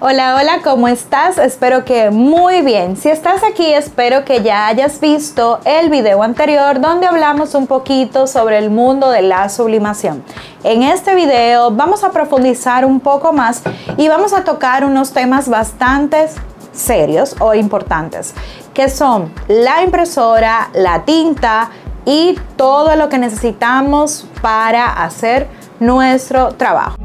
Hola, hola, ¿cómo estás? Espero que muy bien. Si estás aquí, espero que ya hayas visto el video anterior donde hablamos un poquito sobre el mundo de la sublimación. En este video vamos a profundizar un poco más y vamos a tocar unos temas bastante serios o importantes, que son la impresora, la tinta y todo lo que necesitamos para hacer nuestro trabajo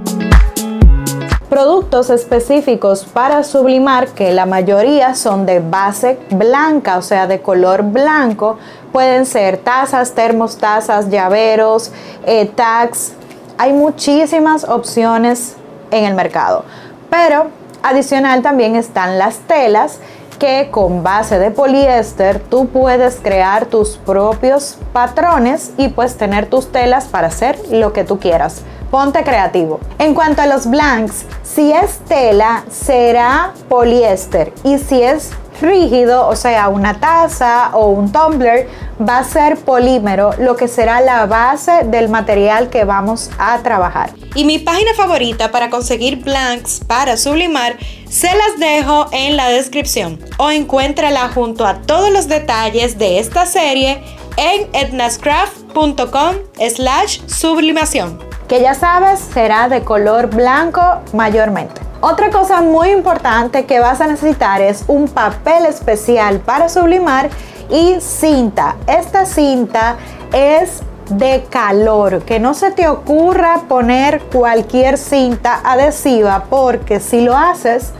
productos específicos para sublimar, que la mayoría son de base blanca, o sea, de color blanco. Pueden ser tazas, termostazas, llaveros, eh, tags. Hay muchísimas opciones en el mercado. Pero adicional también están las telas que con base de poliéster tú puedes crear tus propios patrones y puedes tener tus telas para hacer lo que tú quieras. Ponte creativo. En cuanto a los blanks, si es tela, será poliéster. Y si es rígido, o sea, una taza o un tumbler, va a ser polímero, lo que será la base del material que vamos a trabajar. Y mi página favorita para conseguir blanks para sublimar, se las dejo en la descripción o encuéntrala junto a todos los detalles de esta serie en etnascraft.com slash sublimación que ya sabes será de color blanco mayormente. Otra cosa muy importante que vas a necesitar es un papel especial para sublimar y cinta. Esta cinta es de calor, que no se te ocurra poner cualquier cinta adhesiva porque si lo haces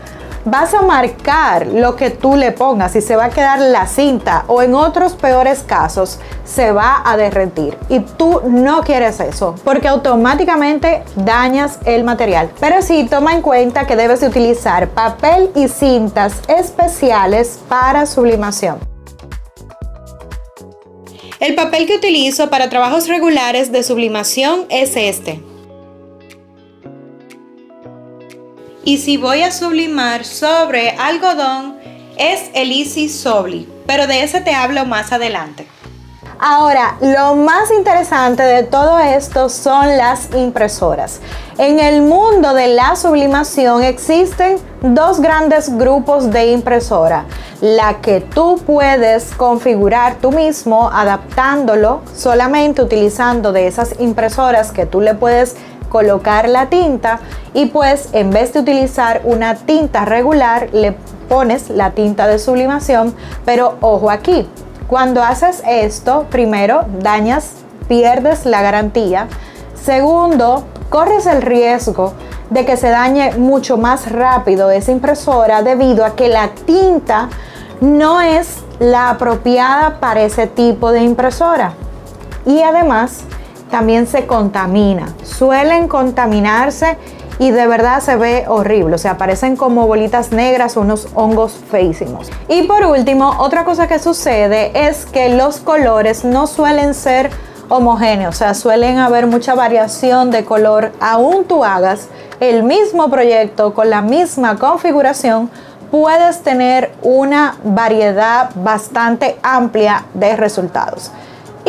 vas a marcar lo que tú le pongas y se va a quedar la cinta o en otros peores casos se va a derretir. Y tú no quieres eso porque automáticamente dañas el material. Pero sí toma en cuenta que debes de utilizar papel y cintas especiales para sublimación. El papel que utilizo para trabajos regulares de sublimación es este Y si voy a sublimar sobre algodón, es el Easy Sobli, pero de ese te hablo más adelante. Ahora, lo más interesante de todo esto son las impresoras. En el mundo de la sublimación existen dos grandes grupos de impresora. La que tú puedes configurar tú mismo adaptándolo solamente utilizando de esas impresoras que tú le puedes colocar la tinta y pues en vez de utilizar una tinta regular le pones la tinta de sublimación. Pero ojo aquí cuando haces esto primero dañas pierdes la garantía. Segundo corres el riesgo de que se dañe mucho más rápido esa impresora debido a que la tinta no es la apropiada para ese tipo de impresora. Y además también se contamina. Suelen contaminarse y de verdad se ve horrible, o sea, parecen como bolitas negras, unos hongos feísimos. Y por último, otra cosa que sucede es que los colores no suelen ser homogéneos, o sea, suelen haber mucha variación de color, aún tú hagas el mismo proyecto con la misma configuración, puedes tener una variedad bastante amplia de resultados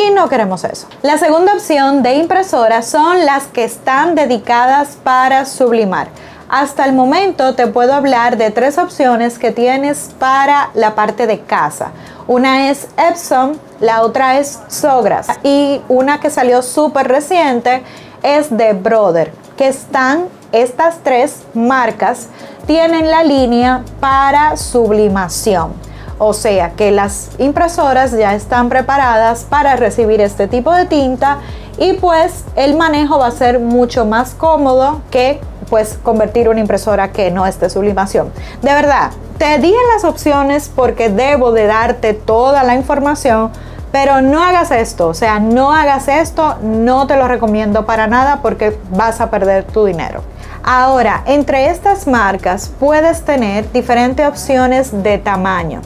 y no queremos eso. La segunda opción de impresora son las que están dedicadas para sublimar. Hasta el momento te puedo hablar de tres opciones que tienes para la parte de casa. Una es Epson, la otra es Sogras y una que salió súper reciente es de Brother, que están estas tres marcas tienen la línea para sublimación. O sea que las impresoras ya están preparadas para recibir este tipo de tinta y pues el manejo va a ser mucho más cómodo que pues convertir una impresora que no es de sublimación. De verdad, te dije las opciones porque debo de darte toda la información, pero no hagas esto, o sea, no hagas esto, no te lo recomiendo para nada porque vas a perder tu dinero. Ahora, entre estas marcas puedes tener diferentes opciones de tamaño.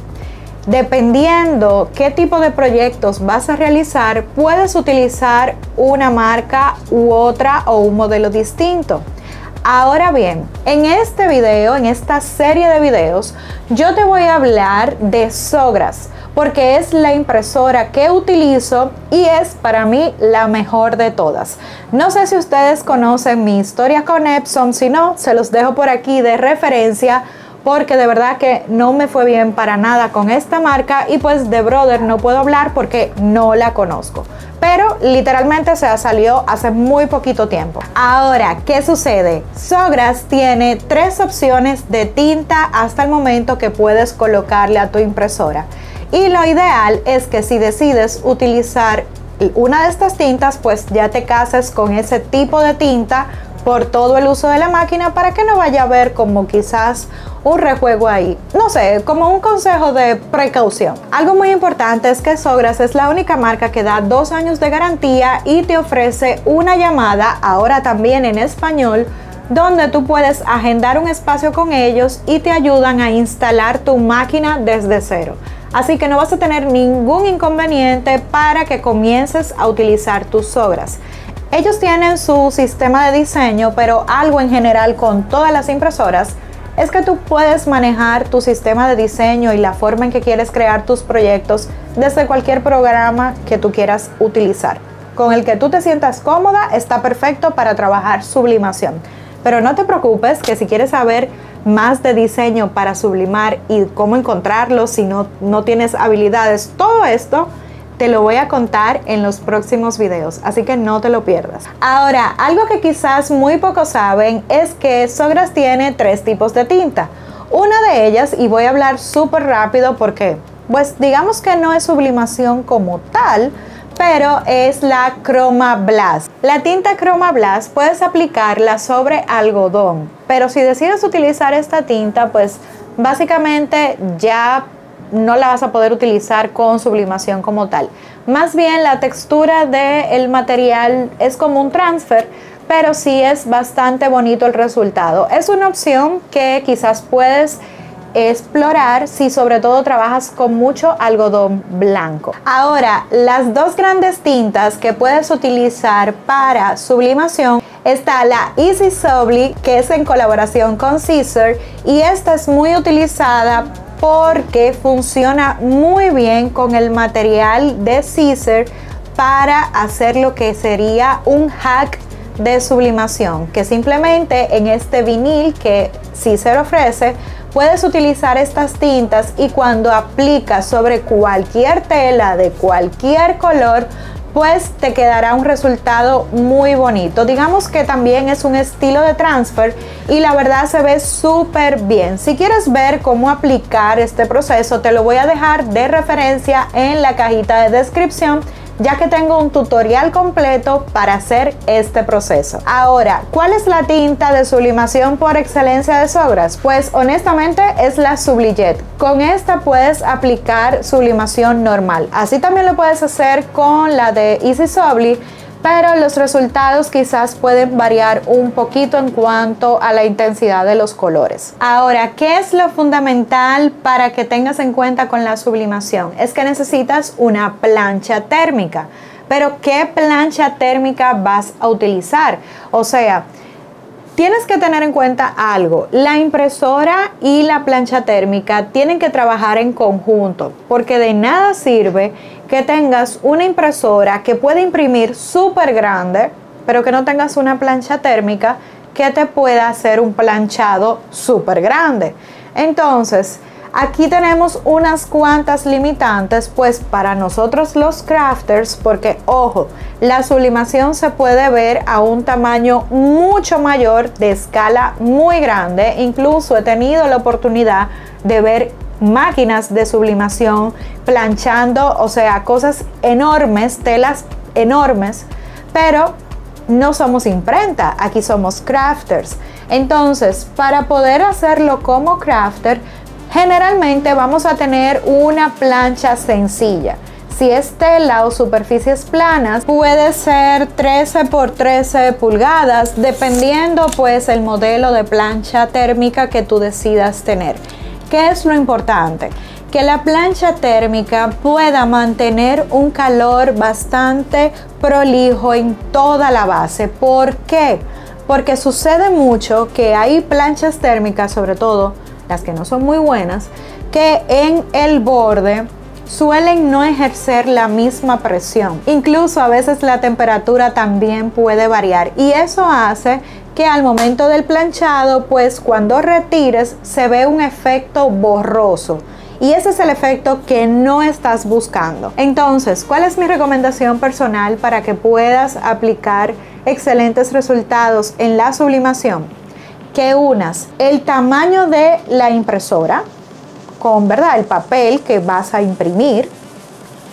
Dependiendo qué tipo de proyectos vas a realizar, puedes utilizar una marca u otra o un modelo distinto. Ahora bien, en este video, en esta serie de videos, yo te voy a hablar de Sogras, porque es la impresora que utilizo y es para mí la mejor de todas. No sé si ustedes conocen mi historia con Epson, si no, se los dejo por aquí de referencia porque de verdad que no me fue bien para nada con esta marca y pues de Brother no puedo hablar porque no la conozco. Pero literalmente se salió hace muy poquito tiempo. Ahora, ¿qué sucede? Sogras tiene tres opciones de tinta hasta el momento que puedes colocarle a tu impresora. Y lo ideal es que si decides utilizar una de estas tintas, pues ya te cases con ese tipo de tinta por todo el uso de la máquina para que no vaya a haber como quizás un rejuego ahí. No sé, como un consejo de precaución. Algo muy importante es que Sogras es la única marca que da dos años de garantía y te ofrece una llamada, ahora también en español, donde tú puedes agendar un espacio con ellos y te ayudan a instalar tu máquina desde cero. Así que no vas a tener ningún inconveniente para que comiences a utilizar tus Sogras. Ellos tienen su sistema de diseño, pero algo en general con todas las impresoras es que tú puedes manejar tu sistema de diseño y la forma en que quieres crear tus proyectos desde cualquier programa que tú quieras utilizar. Con el que tú te sientas cómoda está perfecto para trabajar sublimación. Pero no te preocupes que si quieres saber más de diseño para sublimar y cómo encontrarlo si no, no tienes habilidades, todo esto te lo voy a contar en los próximos videos, así que no te lo pierdas. Ahora, algo que quizás muy pocos saben es que Sogras tiene tres tipos de tinta. Una de ellas, y voy a hablar súper rápido porque, pues digamos que no es sublimación como tal, pero es la Chroma Blast. La tinta Chroma Blast puedes aplicarla sobre algodón, pero si decides utilizar esta tinta, pues básicamente ya no la vas a poder utilizar con sublimación como tal. Más bien la textura del material es como un transfer, pero sí es bastante bonito el resultado. Es una opción que quizás puedes explorar si sobre todo trabajas con mucho algodón blanco. Ahora, las dos grandes tintas que puedes utilizar para sublimación está la Easy Subli que es en colaboración con Caesar y esta es muy utilizada porque funciona muy bien con el material de Caesar para hacer lo que sería un hack de sublimación, que simplemente en este vinil que Caesar ofrece, puedes utilizar estas tintas y cuando aplicas sobre cualquier tela de cualquier color, pues te quedará un resultado muy bonito. Digamos que también es un estilo de transfer y la verdad se ve súper bien. Si quieres ver cómo aplicar este proceso, te lo voy a dejar de referencia en la cajita de descripción ya que tengo un tutorial completo para hacer este proceso. Ahora, ¿cuál es la tinta de sublimación por excelencia de Sogras? Pues honestamente es la Sublijet. Con esta puedes aplicar sublimación normal. Así también lo puedes hacer con la de Easy Subli pero los resultados quizás pueden variar un poquito en cuanto a la intensidad de los colores. Ahora, ¿qué es lo fundamental para que tengas en cuenta con la sublimación? Es que necesitas una plancha térmica. Pero ¿qué plancha térmica vas a utilizar? O sea, Tienes que tener en cuenta algo, la impresora y la plancha térmica tienen que trabajar en conjunto, porque de nada sirve que tengas una impresora que puede imprimir súper grande, pero que no tengas una plancha térmica que te pueda hacer un planchado súper grande. Entonces, Aquí tenemos unas cuantas limitantes, pues para nosotros los crafters, porque ojo, la sublimación se puede ver a un tamaño mucho mayor, de escala muy grande. Incluso he tenido la oportunidad de ver máquinas de sublimación planchando, o sea, cosas enormes, telas enormes, pero no somos imprenta, aquí somos crafters. Entonces, para poder hacerlo como crafter, Generalmente vamos a tener una plancha sencilla. Si es tela o superficies planas, puede ser 13 por 13 pulgadas, dependiendo pues el modelo de plancha térmica que tú decidas tener. ¿Qué es lo importante? Que la plancha térmica pueda mantener un calor bastante prolijo en toda la base. ¿Por qué? Porque sucede mucho que hay planchas térmicas, sobre todo las que no son muy buenas, que en el borde suelen no ejercer la misma presión. Incluso a veces la temperatura también puede variar y eso hace que al momento del planchado, pues cuando retires se ve un efecto borroso. Y ese es el efecto que no estás buscando. Entonces, ¿cuál es mi recomendación personal para que puedas aplicar excelentes resultados en la sublimación? Que unas el tamaño de la impresora con, ¿verdad? El papel que vas a imprimir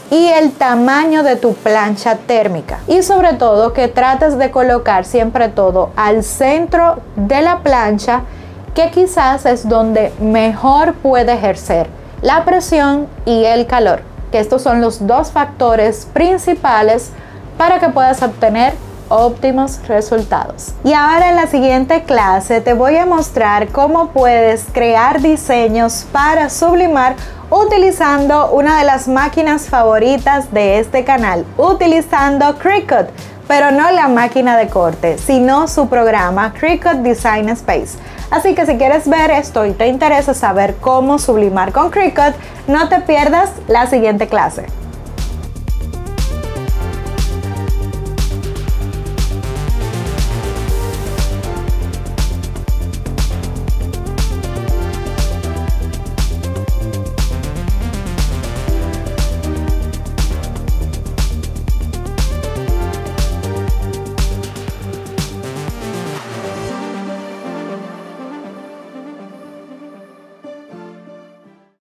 y el tamaño de tu plancha térmica. Y sobre todo que trates de colocar siempre todo al centro de la plancha que quizás es donde mejor puede ejercer la presión y el calor, que estos son los dos factores principales para que puedas obtener óptimos resultados. Y ahora en la siguiente clase te voy a mostrar cómo puedes crear diseños para sublimar utilizando una de las máquinas favoritas de este canal, utilizando Cricut, pero no la máquina de corte, sino su programa Cricut Design Space. Así que si quieres ver esto y te interesa saber cómo sublimar con Cricut, no te pierdas la siguiente clase.